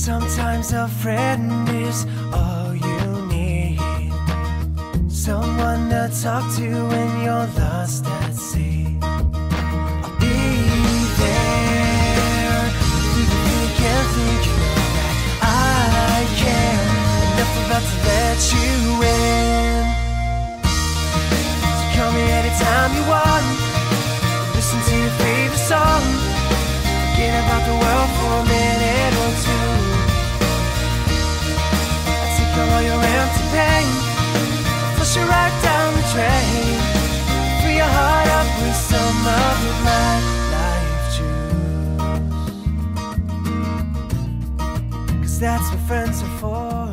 Sometimes a friend is all you need. Someone to talk to when you're lost at sea. I'll be there. You know that I care enough about to let you in. So call me anytime you want. Listen to your feet. all your empty pain. Push you right down the drain. Free your heart up with some of your mind Life juice. That's what friends are for.